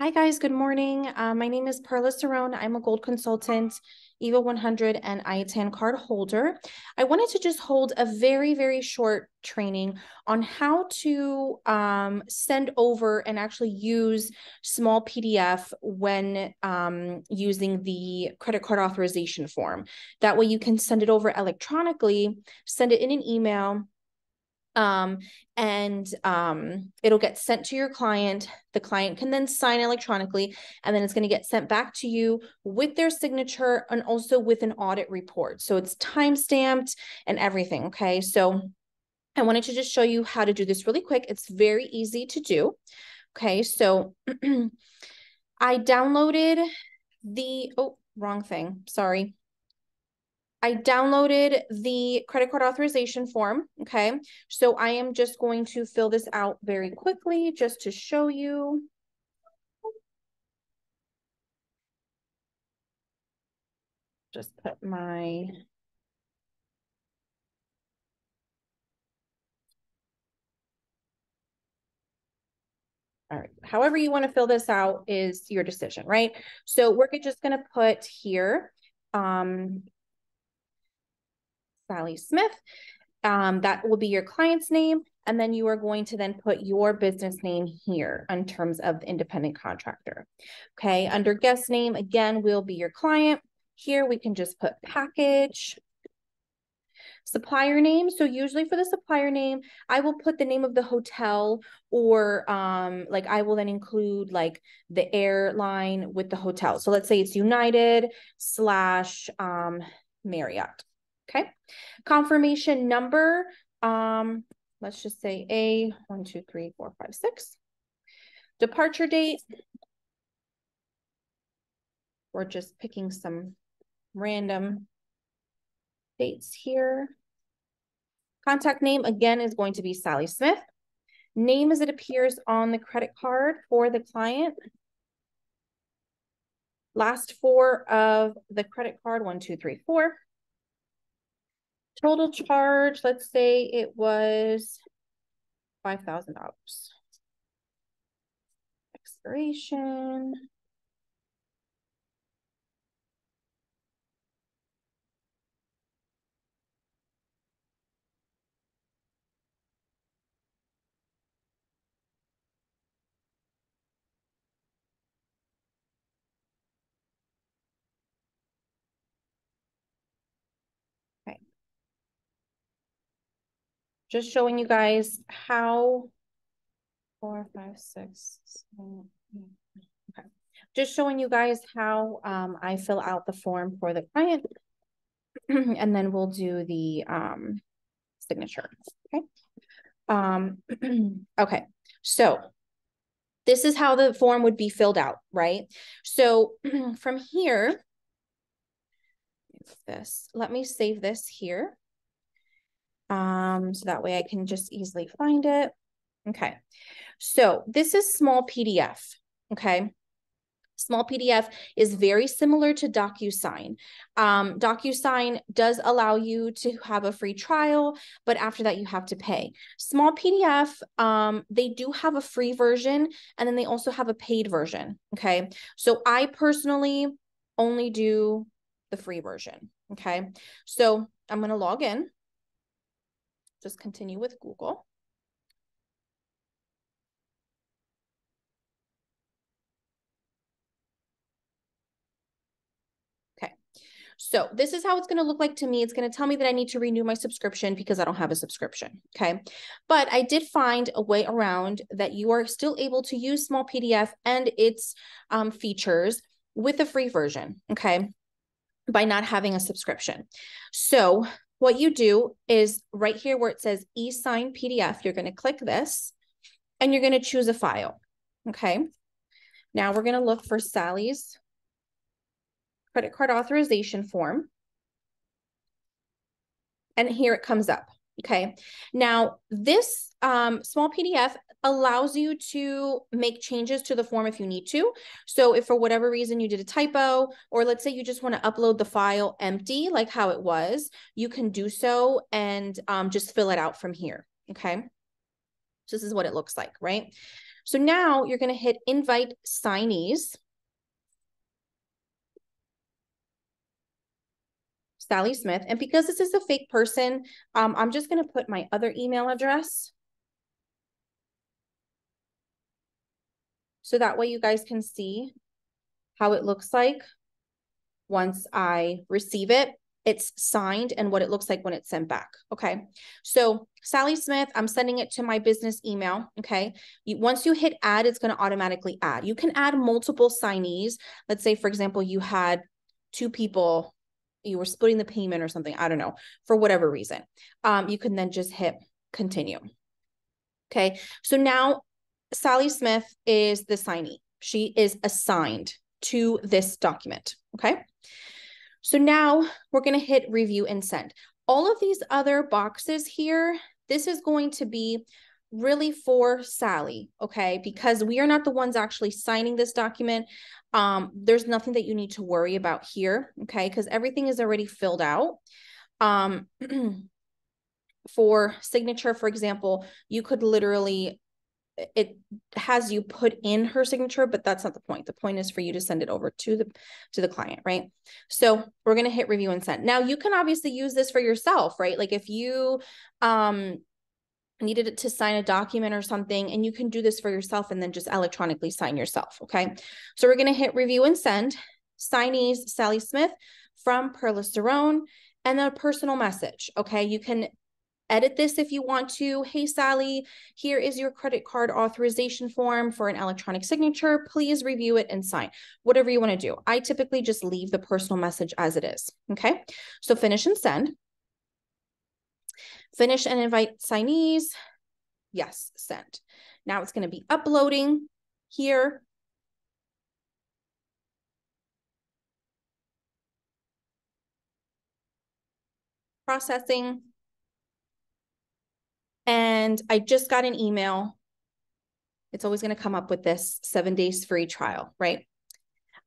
Hi, guys. Good morning. Uh, my name is Perla Ceron. I'm a gold consultant, EVA 100, and IATAN card holder. I wanted to just hold a very, very short training on how to um, send over and actually use small PDF when um, using the credit card authorization form. That way you can send it over electronically, send it in an email, um, and um, it'll get sent to your client. The client can then sign electronically, and then it's going to get sent back to you with their signature and also with an audit report. So it's time stamped and everything. Okay. So I wanted to just show you how to do this really quick. It's very easy to do. Okay. So I downloaded the, oh, wrong thing. Sorry. I downloaded the credit card authorization form. Okay. So I am just going to fill this out very quickly just to show you. Just put my All right. However you want to fill this out is your decision, right? So we're just going to put here um, Sally Smith. Um, that will be your client's name. And then you are going to then put your business name here in terms of independent contractor. Okay, under guest name, again, will be your client. Here we can just put package. Supplier name. So usually for the supplier name, I will put the name of the hotel or um, like I will then include like the airline with the hotel. So let's say it's United slash um, Marriott. Okay. Confirmation number, um, let's just say A, one, two, three, four, five, six. Departure date. We're just picking some random dates here. Contact name, again, is going to be Sally Smith. Name as it appears on the credit card for the client. Last four of the credit card, one, two, three, four. Total charge, let's say it was $5,000. Expiration. Just showing you guys how four, five, six, okay. Just showing you guys how um, I fill out the form for the client. and then we'll do the um, signature. Okay. Um, okay. So this is how the form would be filled out, right? So from here, this, let me save this here. Um, so that way I can just easily find it. Okay. So this is small PDF. Okay. Small PDF is very similar to DocuSign. Um, DocuSign does allow you to have a free trial, but after that you have to pay. Small PDF, um, they do have a free version and then they also have a paid version. Okay. So I personally only do the free version. Okay. So I'm going to log in just continue with Google. Okay, so this is how it's going to look like to me. It's going to tell me that I need to renew my subscription because I don't have a subscription. Okay, but I did find a way around that you are still able to use small PDF and its um, features with a free version. Okay, by not having a subscription. So what you do is right here where it says e-sign PDF, you're going to click this and you're going to choose a file. Okay. Now we're going to look for Sally's credit card authorization form. And here it comes up. Okay. Now this um, small PDF allows you to make changes to the form if you need to. So if for whatever reason you did a typo, or let's say you just want to upload the file empty, like how it was, you can do so and um, just fill it out from here. Okay. So this is what it looks like, right? So now you're going to hit invite signees. Sally Smith. And because this is a fake person, um, I'm just going to put my other email address. So that way you guys can see how it looks like once I receive it. It's signed and what it looks like when it's sent back. Okay. So Sally Smith, I'm sending it to my business email. Okay. You, once you hit add, it's going to automatically add. You can add multiple signees. Let's say, for example, you had two people you were splitting the payment or something, I don't know, for whatever reason, um, you can then just hit continue. Okay, so now Sally Smith is the signee. She is assigned to this document. Okay, so now we're going to hit review and send. All of these other boxes here, this is going to be really for Sally, okay? Because we are not the ones actually signing this document. Um, there's nothing that you need to worry about here, okay? Because everything is already filled out. Um, for signature, for example, you could literally it has you put in her signature but that's not the point the point is for you to send it over to the to the client right so we're going to hit review and send now you can obviously use this for yourself right like if you um needed to sign a document or something, and you can do this for yourself and then just electronically sign yourself. Okay. So we're going to hit review and send. Signees Sally Smith from Perla Ceron and a personal message. Okay. You can edit this if you want to. Hey, Sally, here is your credit card authorization form for an electronic signature. Please review it and sign. Whatever you want to do. I typically just leave the personal message as it is. Okay. So finish and send. Finish and invite signees. Yes, sent. Now it's going to be uploading here. Processing. And I just got an email. It's always going to come up with this seven days free trial, right?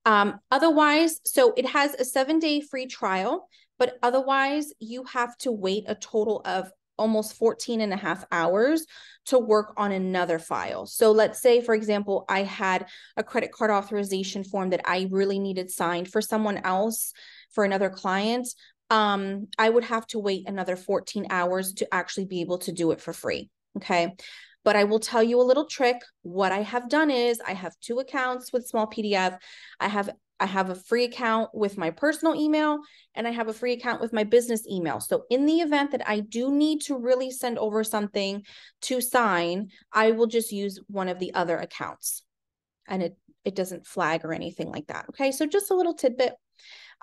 Um, otherwise, so it has a seven day free trial. But otherwise, you have to wait a total of almost 14 and a half hours to work on another file. So let's say, for example, I had a credit card authorization form that I really needed signed for someone else, for another client. Um, I would have to wait another 14 hours to actually be able to do it for free. Okay. But I will tell you a little trick. What I have done is I have two accounts with small PDF. I have I have a free account with my personal email and I have a free account with my business email. So in the event that I do need to really send over something to sign, I will just use one of the other accounts and it it doesn't flag or anything like that. Okay, so just a little tidbit,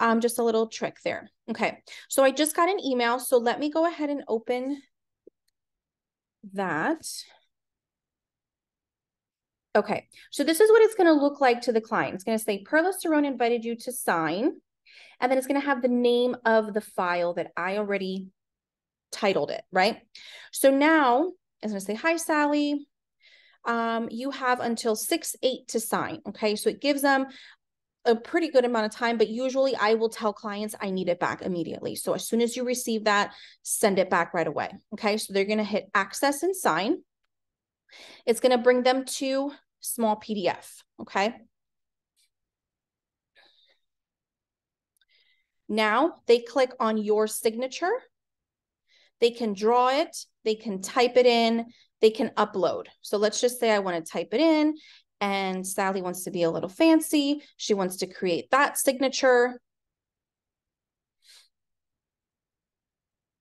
um, just a little trick there. Okay, so I just got an email. So let me go ahead and open that. Okay, so this is what it's going to look like to the client. It's going to say, Perla Ceron invited you to sign. And then it's going to have the name of the file that I already titled it, right? So now it's going to say, hi, Sally. Um, you have until 6-8 to sign, okay? So it gives them a pretty good amount of time, but usually I will tell clients I need it back immediately. So as soon as you receive that, send it back right away, okay? So they're going to hit access and sign. It's going to bring them to small PDF, okay? Now they click on your signature. They can draw it, they can type it in, they can upload. So let's just say I want to type it in and Sally wants to be a little fancy. She wants to create that signature.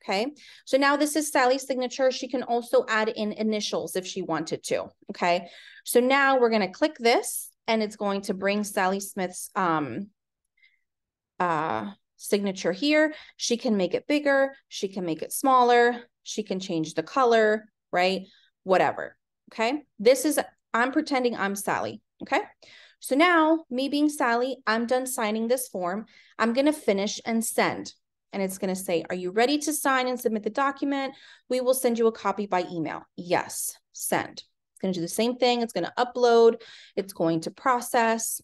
Okay, so now this is Sally's signature. She can also add in initials if she wanted to. Okay, so now we're going to click this and it's going to bring Sally Smith's um, uh, signature here. She can make it bigger. She can make it smaller. She can change the color, right? Whatever. Okay, this is, I'm pretending I'm Sally. Okay, so now me being Sally, I'm done signing this form. I'm going to finish and send and it's going to say, Are you ready to sign and submit the document? We will send you a copy by email. Yes, send. It's going to do the same thing. It's going to upload, it's going to process.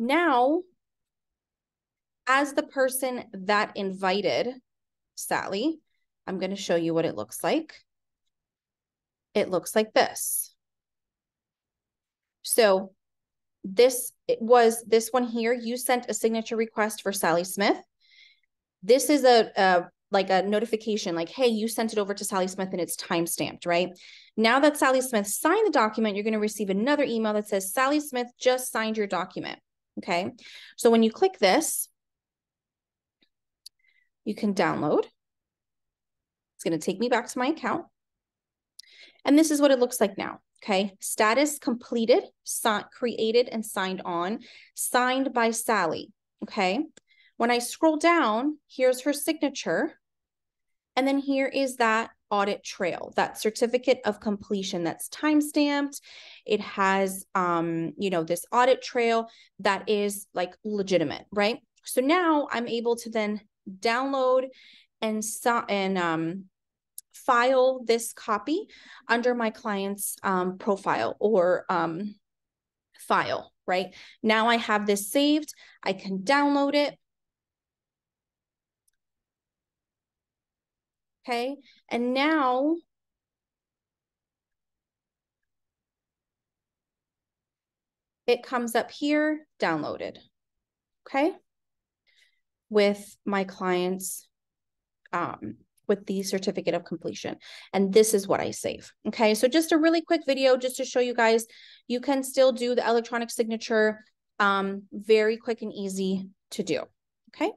Now, as the person that invited Sally. I'm going to show you what it looks like. It looks like this. So this was this one here. You sent a signature request for Sally Smith. This is a, a like a notification like, hey, you sent it over to Sally Smith and it's time stamped, right? Now that Sally Smith signed the document, you're going to receive another email that says Sally Smith just signed your document. Okay. So when you click this, you can download. It's going to take me back to my account. And this is what it looks like now. Okay. Status completed, created and signed on, signed by Sally. Okay. When I scroll down, here's her signature. And then here is that audit trail, that certificate of completion that's time stamped. It has, um, you know, this audit trail that is like legitimate, right? So now I'm able to then download and, so, and um, file this copy under my client's um, profile or um, file, right? Now I have this saved. I can download it. Okay. And now it comes up here, downloaded. Okay. With my clients, um, with the certificate of completion. And this is what I save. Okay. So just a really quick video just to show you guys, you can still do the electronic signature um, very quick and easy to do. Okay.